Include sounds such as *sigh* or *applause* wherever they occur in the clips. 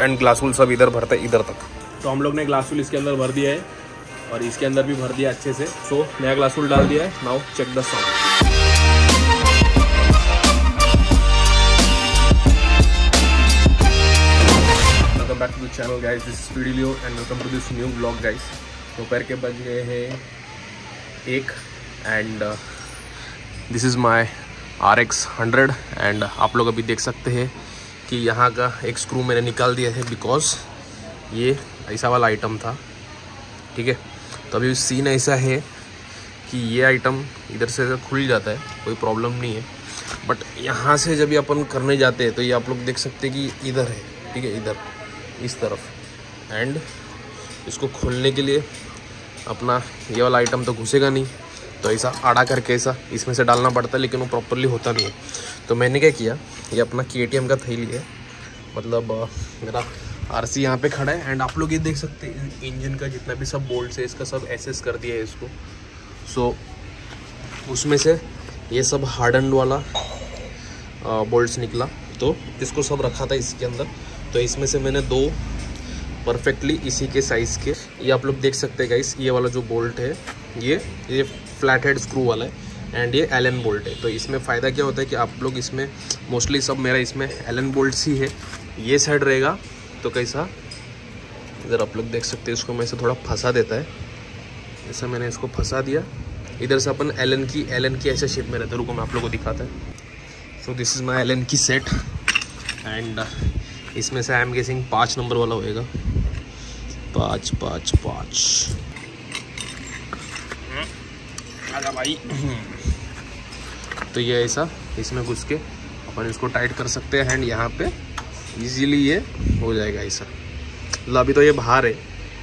And ग्लासुल सब इधर भरते है, इधर तक। तो हम लोग ने ग्लासफुल इसके अंदर भर दिया है और इसके अंदर भी भर दिया अच्छे से। सो नया ग्लासफुल डाल दिया है। Now check the sound back to the channel guys this video and welcome to this new vlog दोपहर के बज गए हैं एक and this is my R X hundred and आप लोग अभी देख सकते हैं। कि यहाँ का एक स्क्रू मैंने निकाल दिया है बिकॉज़ ये ऐसा वाला आइटम था, ठीक है? तो अभी सीन ऐसा है कि ये आइटम इधर से खुल जाता है, कोई प्रॉब्लम नहीं है। बट यहाँ से जब ये अपन करने जाते हैं तो ये आप लोग देख सकते हैं कि इधर है, ठीक है? इधर, इस तरफ़। एंड इसको खोलने के लिए अपना ये वाला आइटम तो घुसेगा नहीं। तो ऐसा आड़ा करके ऐसा इसमें से डालना पड़ता है, लेकिन वो प्रॉपरली होता नहीं है। तो मैंने क्या किया ये अपना के का थैली है। मतलब मेरा आर सी यहाँ पर खड़ा है एंड आप लोग ये देख सकते हैं इंजन का जितना भी सब बोल्ट है इसका सब एसेस कर दिया है इसको। सो so, उसमें से ये सब हार्डन वाला बोल्ट्स निकला। तो इसको सब रखा था इसके अंदर। तो इसमें से मैंने दो परफेक्टली इसी के साइज़ के ये आप लोग देख सकते हैं गाइस ये वाला जो बोल्ट है ये ये फ्लैट हेड स्क्रू वाला है। एंड ये एलन बोल्ट है। तो इसमें फ़ायदा क्या होता है कि आप लोग इसमें मोस्टली सब मेरा इसमें एलन बोल्ट्स ही है। ये साइड रहेगा तो कैसा? इधर आप लोग देख सकते हैं, इसको मैं इसे थोड़ा फंसा देता है। ऐसा मैंने इसको फंसा दिया, इधर से अपन एलन की एलन की ऐसे शेप में रहता है। रुको, मैं आप लोगों को दिखाता है। So this is my Allen key set and इसमें से आई एम गेसिंग पाँच नंबर वाला होएगा। पाँच पाँच पाँच। आजा भाई। तो ये ऐसा, इसमें घुस के अपन इसको टाइट कर सकते हैं एंड यहाँ पे। इजीली ये हो जाएगा ऐसा। मतलब अभी तो ये बाहर है।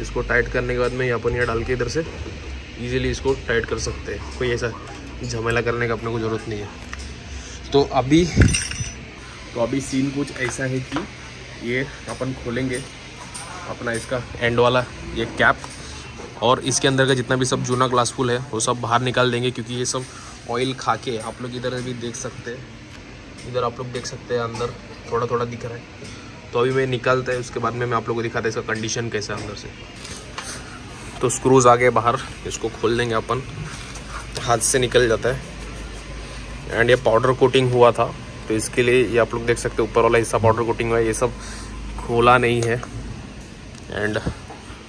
इसको टाइट करने के बाद में अपन ये डाल के इधर से इजीली इसको टाइट कर सकते हैं। कोई ऐसा झमेला करने का अपने को ज़रूरत नहीं है। तो अभी तो अभी सीन कुछ ऐसा है कि ये अपन खोलेंगे। अपना इसका एंड वाला ये कैप और इसके अंदर का जितना भी सब जूना ग्लास फुल है, वो सब बाहर निकाल देंगे क्योंकि ये सब ऑयल खा के आप लोग इधर भी देख सकते हैं। इधर आप लोग देख सकते हैं अंदर थोड़ा थोड़ा दिख रहा है। तो अभी मैं निकालता है, उसके बाद में मैं आप लोग को दिखाता है इसका कंडीशन कैसा है अंदर से। तो स्क्रूज आ गए बाहर, इसको खोल देंगे अपन। हाथ से निकल जाता है। एंड ये पाउडर कोटिंग हुआ था तो इसके लिए ये आप लोग देख सकते हैं, ऊपर वाला हिस्सा पाउडर कोटिंग हुआ है, ये सब खोला नहीं है। एंड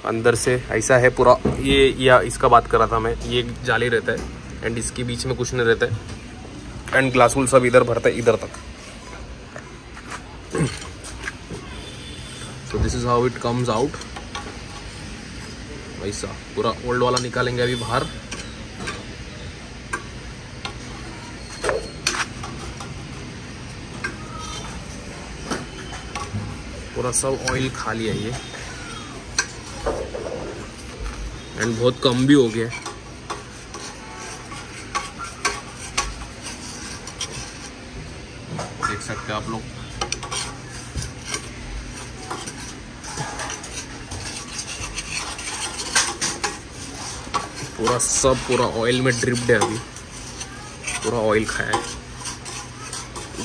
अंदर से, ऐसा है पूरा। ये, या इसका बात कर रहा था मैं, ये जाली रहता है एंड इसके बीच में कुछ नहीं रहता है एंड ग्लासुल सब इधर भरता है, इधर तक। So this is how it comes out वैसा पूरा ओल्ड वाला निकालेंगे अभी बाहर। पूरा सब ऑयल खा लिया ये। एंड बहुत कम भी हो गया। देख सकते हैं आप लोग। पूरा सब, पूरा ऑयल में ड्रिप्ड है अभी। पूरा ऑयल खाया है।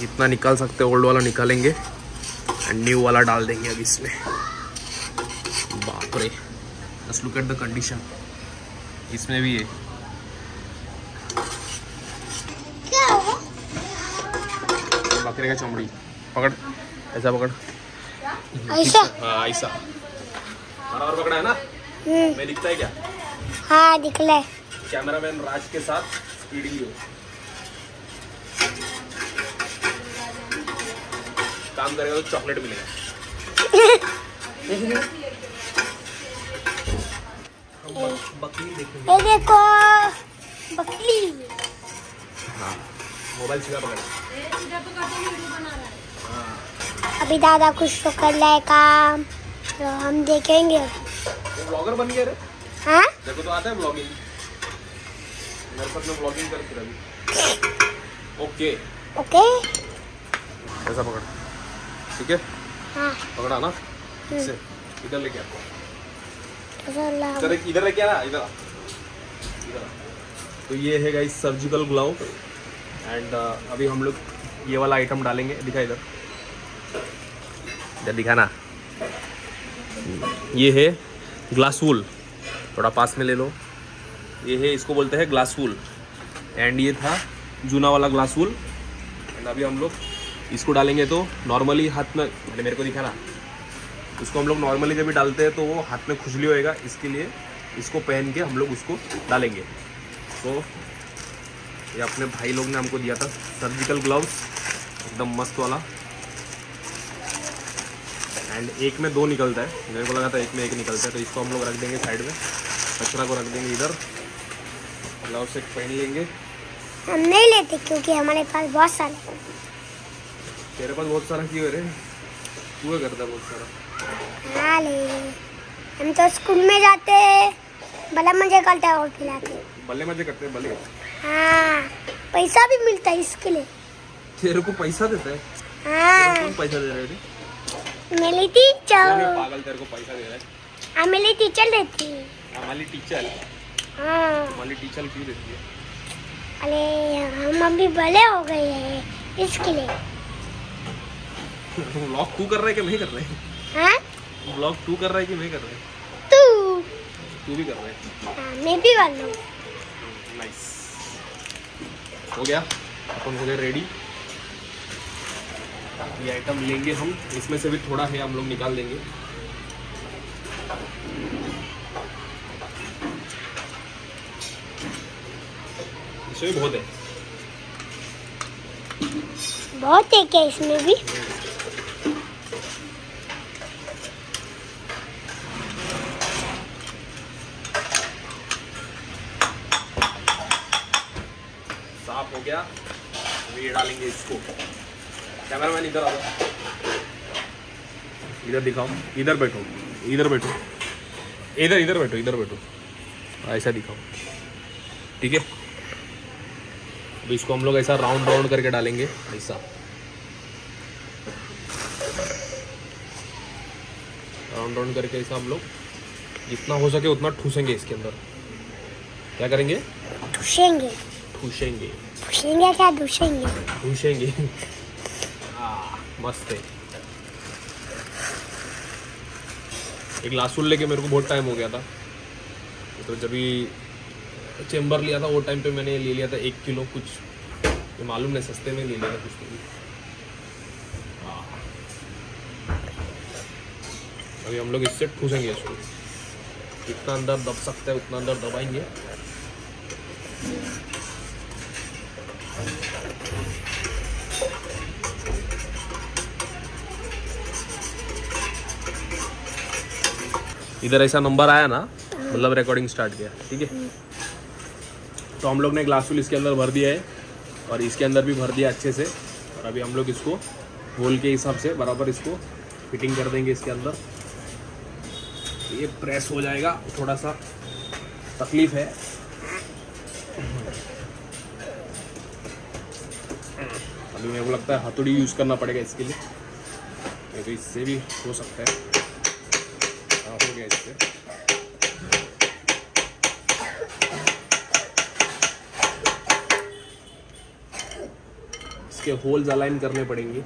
जितना निकाल सकते हैं ओल्ड वाला निकालेंगे। एंड न्यू वाला डाल देंगे अभी इसमें। बाप रे। Just look at the condition इसमें भी है। बकरे का चमड़ी। पकड़। ऐसा पकड़। ऐसा हाँ ऐसा बराबर पकड़ा है ना? हम्म, मैं दिखता है क्या? हाँ दिखला कैमरामैन राज के साथ वीडियो काम करेगा तो चॉकलेट मिलेगा। *laughs* ये देखो बकरी। हाँ मोबाइल सीधा पकड़। अभी दादा कुछ तो कर रहा है। काम तो हम देखेंगे। वो ब्लॉगर बन गया रे। हाँ? देखो तो आता है ब्लॉगिंग मेरे साथ में ब्लॉगिंग कर फिर अभी। ओके। ओके। ऐसा पकड़। ठीक है? हाँ। पकड़ा ना? इसे इधर लेके आ। इधर। तो ये है सर्जिकल ग्लव एंड अभी हम लोग ये वाला आइटम डालेंगे। दिखा इधर। इधर दिखा ना ये है ग्लास वूल थोड़ा पास में ले लो। ये है, इसको बोलते हैं ग्लास वूल एंड ये था जूना वाला ग्लास वूल एंड अभी हम लोग इसको डालेंगे तो नॉर्मली हाथ में मेरे को दिखा ना इसको हम लोग नॉर्मली जब भी डालते हैं तो वो हाथ में खुजली होएगा इसके लिए इसको पहन के हम लोग उसको डालेंगे। तो ये अपने भाई लोग ने हमको दिया था सर्जिकल ग्लव्स एकदम मस्त वाला। एंड एक में दो निकलता है। मेरे को लगा था एक में एक निकलता है तो इसको हम लोग रख देंगे साइड में। कचरा को रख देंगे इधर। ग्लव्स एक पहन लेंगे। हम नहीं लेते क्योंकि हमारे पास बहुत सारे। तेरे पास बहुत सारा क्यों है रे? तू है करता बहुत सारा। हाँ हम तो स्कूल में जाते हैं बड़ा मज़े करते हैं और खिलाते भले मज़े करते हैं भले। हाँ पैसा भी मिलता है इसके लिए। तेरे को पैसा देता है? हाँ। कौन पैसा दे रहा है मेरी टीचर पागल तेरे को पैसा दे रहा है। हाँ मेरी टीचर देती है। हमारी टीचर हाँ। हमारी टीचर क्यों देती है? अरे हम अभी बड़े हो गए हैं इसके लिए। *laughs* ब्लॉग तू कर रहा है कि मैं कर रहा है? हाँ? ब्लॉग तू कर रहा है कि मैं कर रहा है? तू। तू भी कर रहा है। हाँ मैं भी कर लूँ नाइस हो गया। अपन हो गए रेडी ये आइटम लेंगे हम। इसमें से भी थोड़ा है हम लोग निकाल देंगे। इसमें भी बहुत है। बहुत है क्या इसमें भी? गया। अभी ये डालेंगे इसको। कैमरामैन इधर आ इधर दिखाओ। इधर बैठो। इधर बैठो। इधर इधर बैठो इधर बैठो। ऐसा दिखाओ। ठीक है? अब इसको हम लोग ऐसा राउंड राउंड करके डालेंगे। ऐसा। राउंड राउंड करके ऐसा हम लोग जितना हो सके उतना ठूसेंगे इसके अंदर। क्या करेंगे? ठूसेंगे। ठूसेंगे ठूसेंगे क्या ठूसेंगे घुसेंगे हाँ, मस्त है। एक लासुल लेके मेरे को बहुत टाइम हो गया था। तो जब भी चेम्बर लिया था वो टाइम पे मैंने ले लिया था एक किलो कुछ। ये मालूम नहीं सस्ते में ले लिया था कुछ तो भी। हाँ। अभी हम लोग इससे ठूसेंगे इसको। जितना अंदर दब सकते हैं उतना अंदर दबाएँगे। इधर ऐसा नंबर आया ना मतलब रिकॉर्डिंग स्टार्ट किया, ठीक है? तो हम लोग ने ग्लास ग्लासफुल इसके अंदर भर दिया है, और इसके अंदर भी भर दिया अच्छे से, और अभी हम लोग इसको होल के हिसाब से बराबर इसको फिटिंग कर देंगे इसके अंदर। ये प्रेस हो जाएगा, थोड़ा सा तकलीफ़ है। अभी मेरे को लगता है हथौड़ी यूज़ करना पड़ेगा इसके लिए तो इससे भी हो सकता हाँ हो गया इससे इसके होल्स अलाइन करने पड़ेंगे।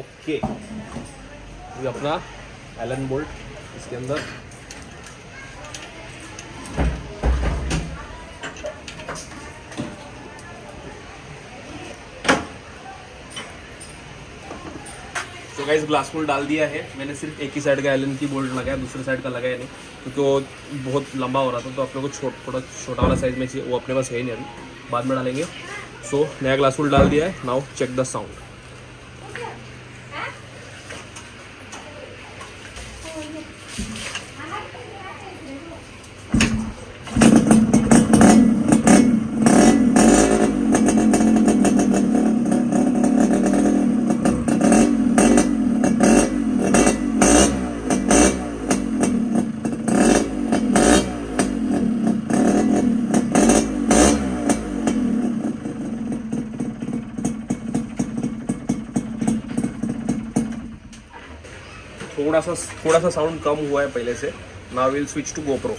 ओके ये अपना एलन बोल्ट इसके अंदर। गाइस ग्लास फुल डाल दिया है। मैंने सिर्फ़ एक ही साइड का एलन की बोल्ट लगाया, दूसरे साइड का लगाया नहीं, क्योंकि वो बहुत लंबा हो रहा था तो आप लोगों को छोट छोटा वाला साइज़ में वो अपने पास ही नहीं अभी। बाद में डालेंगे। सो नया ग्लास डाल दिया है. नाउ चेक द साउंड थोड़ा सा थोड़ा सा साउंड कम हुआ है पहले से। Now will switch to GoPro